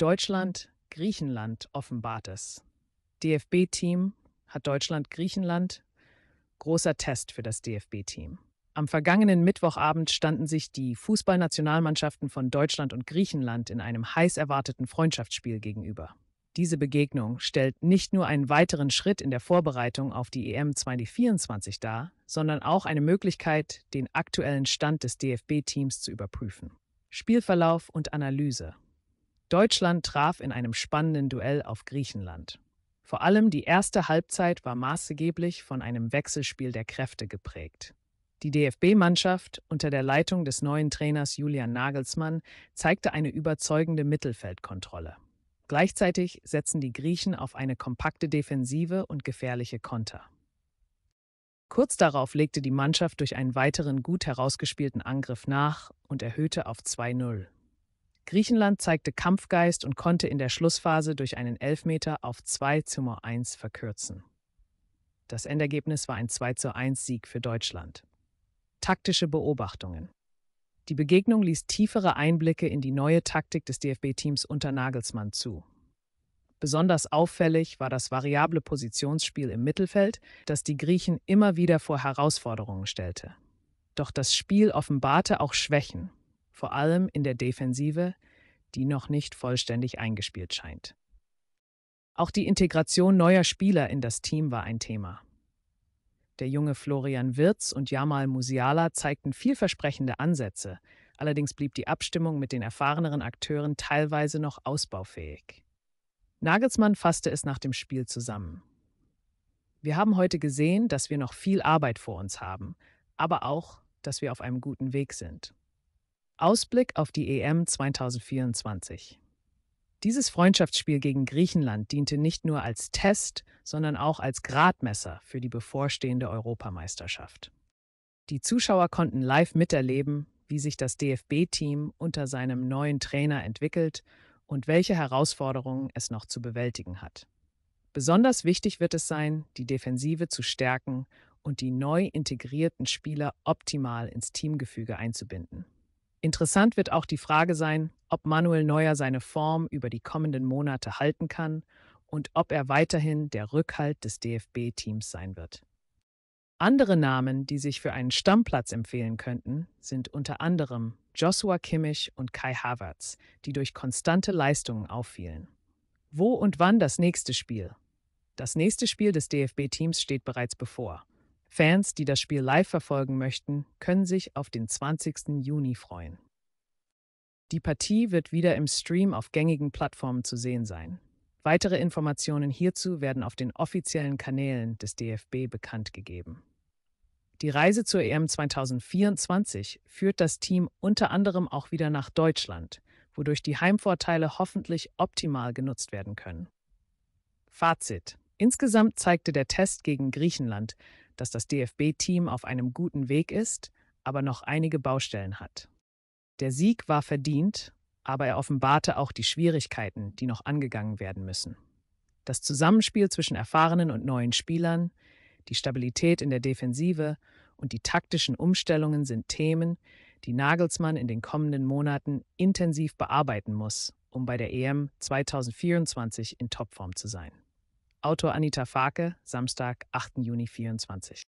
Deutschland, Griechenland offenbart es. DFB-Team hat Deutschland, Griechenland. Großer Test für das DFB-Team. Am vergangenen Mittwochabend standen sich die Fußballnationalmannschaften von Deutschland und Griechenland in einem heiß erwarteten Freundschaftsspiel gegenüber. Diese Begegnung stellt nicht nur einen weiteren Schritt in der Vorbereitung auf die EM 2024 dar, sondern auch eine Möglichkeit, den aktuellen Stand des DFB-Teams zu überprüfen. Spielverlauf und Analyse. Deutschland traf in einem spannenden Duell auf Griechenland. Vor allem die erste Halbzeit war maßgeblich von einem Wechselspiel der Kräfte geprägt. Die DFB-Mannschaft unter der Leitung des neuen Trainers Julian Nagelsmann zeigte eine überzeugende Mittelfeldkontrolle. Gleichzeitig setzen die Griechen auf eine kompakte Defensive und gefährliche Konter. Kurz darauf legte die Mannschaft durch einen weiteren gut herausgespielten Angriff nach und erhöhte auf 2-0. Griechenland zeigte Kampfgeist und konnte in der Schlussphase durch einen Elfmeter auf 2 zu 1 verkürzen. Das Endergebnis war ein 2 zu 1 Sieg für Deutschland. Taktische Beobachtungen. Die Begegnung ließ tiefere Einblicke in die neue Taktik des DFB-Teams unter Nagelsmann zu. Besonders auffällig war das variable Positionsspiel im Mittelfeld, das die Griechen immer wieder vor Herausforderungen stellte. Doch das Spiel offenbarte auch Schwächen, vor allem in der Defensive, die noch nicht vollständig eingespielt scheint. Auch die Integration neuer Spieler in das Team war ein Thema. Der junge Florian Wirz und Jamal Musiala zeigten vielversprechende Ansätze, allerdings blieb die Abstimmung mit den erfahreneren Akteuren teilweise noch ausbaufähig. Nagelsmann fasste es nach dem Spiel zusammen. Wir haben heute gesehen, dass wir noch viel Arbeit vor uns haben, aber auch, dass wir auf einem guten Weg sind. Ausblick auf die EM 2024. Dieses Freundschaftsspiel gegen Griechenland diente nicht nur als Test, sondern auch als Gradmesser für die bevorstehende Europameisterschaft. Die Zuschauer konnten live miterleben, wie sich das DFB-Team unter seinem neuen Trainer entwickelt und welche Herausforderungen es noch zu bewältigen hat. Besonders wichtig wird es sein, die Defensive zu stärken und die neu integrierten Spieler optimal ins Teamgefüge einzubinden. Interessant wird auch die Frage sein, ob Manuel Neuer seine Form über die kommenden Monate halten kann und ob er weiterhin der Rückhalt des DFB-Teams sein wird. Andere Namen, die sich für einen Stammplatz empfehlen könnten, sind unter anderem Joshua Kimmich und Kai Havertz, die durch konstante Leistungen auffielen. Wo und wann das nächste Spiel? Das nächste Spiel des DFB-Teams steht bereits bevor. Fans, die das Spiel live verfolgen möchten, können sich auf den 20. Juni freuen. Die Partie wird wieder im Stream auf gängigen Plattformen zu sehen sein. Weitere Informationen hierzu werden auf den offiziellen Kanälen des DFB bekannt gegeben. Die Reise zur EM 2024 führt das Team unter anderem auch wieder nach Deutschland, wodurch die Heimvorteile hoffentlich optimal genutzt werden können. Fazit. Insgesamt zeigte der Test gegen Griechenland, dass das DFB-Team auf einem guten Weg ist, aber noch einige Baustellen hat. Der Sieg war verdient, aber er offenbarte auch die Schwierigkeiten, die noch angegangen werden müssen. Das Zusammenspiel zwischen erfahrenen und neuen Spielern, die Stabilität in der Defensive und die taktischen Umstellungen sind Themen, die Nagelsmann in den kommenden Monaten intensiv bearbeiten muss, um bei der EM 2024 in Topform zu sein. Autor Anita Farke, Samstag, 8. Juni 2024.